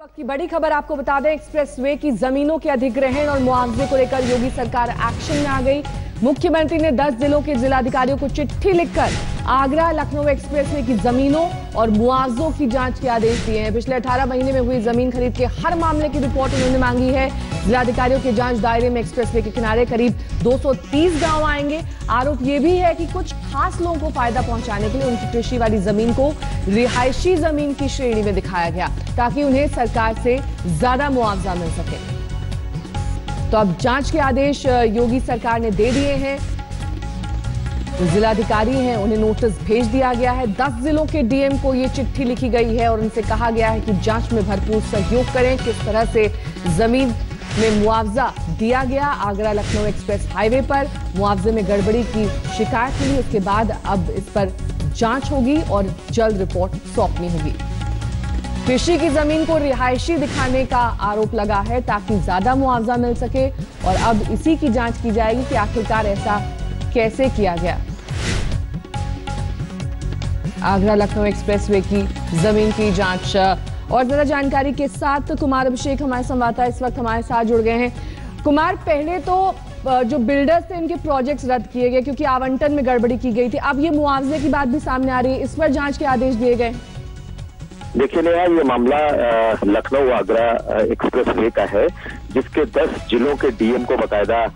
वक्त की बड़ी खबर आपको बता दें, एक्सप्रेसवे की जमीनों के अधिग्रहण और मुआवजे को लेकर योगी सरकार एक्शन में आ गई। मुख्यमंत्री ने 10 जिलों के जिलाधिकारियों को चिट्ठी लिखकर आगरा, लखनऊ एक्सप्रेसवे की जमीनों और मुआवजों की जाँच के आदेश दिए हैं। पिछले 18 महीने में हुई ज़मीन खरीद के हर मामले की रिपोर्ट उन्होंने मांगी है। जिलाधिकारियों के जाँच दायरे में एक्सप्रेसवे के किनारे करीब 230 गाँव आएँगे। आरोप ये भी है कि कुछ खास लोगों को फ़ायदा पहुँचाने के लिए उनकी कृषि वाली ज़मीन को रिहायशी ज़मीन की श्रेणी में दिखाया गया, ताकि उन्हें सरकार से ज़्यादा मुआवजा मिल सके। तो अब जाँच के आदेश योगी सरकार ने दे दिए हैं। जो जिलाधिकारी हैं, उन्हें नोटिस भेज दिया गया है। दस जिलों के डीएम को ये चिट्ठी लिखी गई है और उनसे कहा गया है कि जाँच में भरपूर सहयोग करें। किस तरह से ज़मीन में मुआवजा दिया गया, आगरा लखनऊ एक्सप्रेस हाईवे पर। मुआवजे में गड़बड़ी की शिकायत मिली, उसके बाद अब इस पर जाँच होगी और जल्द रिपोर्ट सौंपनी होगी। कृषि की ज़मीन को रिहायशी दिखाने का आरोप लगा है ताकि ज़्यादा मुआवजा मिल सके और अब इसी की जाँच की जाएगी कि आखिरकार ऐसा कैसे किया गया। आगरा लखनऊ एक्सप्रेसवे की ज़मीन की जाँच, और ज़्यादा जानकारी के साथ कुमार अभिषेक हमारे संवाददाता इस वक्त हमारे साथ जुड़ गए हैं। कुमार, पहले तो जो बिल्डर्स थे इनके प्रोजेक्ट्स रद्द किए गए, क्योंकि आवंटन में गड़बड़ी की गई थी। अब ये मुआवजे की बात भी सामने आ रही है, इस पर जाँच के आदेश दिए गए। देखिए नेहा ये मामला लखनऊ आगरा एक्सप्रेस वे का है, जिसके 10 जिलों के डीएम को बकायदा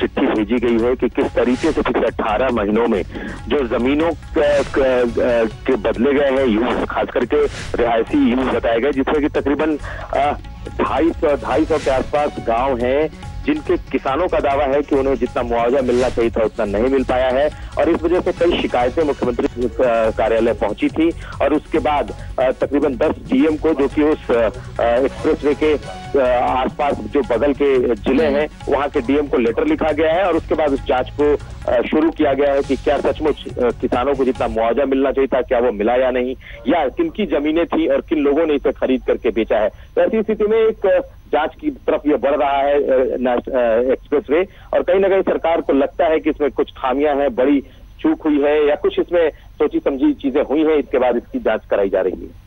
चिट्ठी भेजी गई है कि किस तरीके से पिछले 18 महीनों में जो जमीनों के बदले गए हैं यूज़, खास करके रिहायशी यूज़ बताए गए, जिसमें कि तकरीबन ढाई सौ ढाई सौ के आसपास गाँव हैं जिनके किसानों का दावा है कि उन्हें जितना मुआवजा मिलना चाहिए था, उतना नहीं मिल पाया है। और इस वजह से कई शिकायतें मुख्यमंत्री कार्यालय पहुँची थी। और उसके बाद तकरीबन 10 डीएम को, जो कि उस एक्सप्रेसवे के आसपास जो बगल के ज़िले हैं, वहाँ के डीएम को लेटर लिखा गया है और उसके बाद उस जाँच को शुरू किया गया है कि क्या सचमुच किसानों को जितना मुआवजा मिलना चाहिए था, क्या वो मिला या नहीं, या किन की जमीनें थी और किन लोगों ने इसे खरीद करके बेचा है। तो ऐसी स्थिति में एक जाँच की तरफ़ ये बढ़ रहा है एक्सप्रेस वे और कहीं ना कहीं सरकार को लगता है कि इसमें कुछ खामियाँ हैं, बड़ी चूक हुई है या कुछ इसमें सोची समझी चीज़ें हुई हैं, इसके बाद इसकी जाँच कराई जा रही है।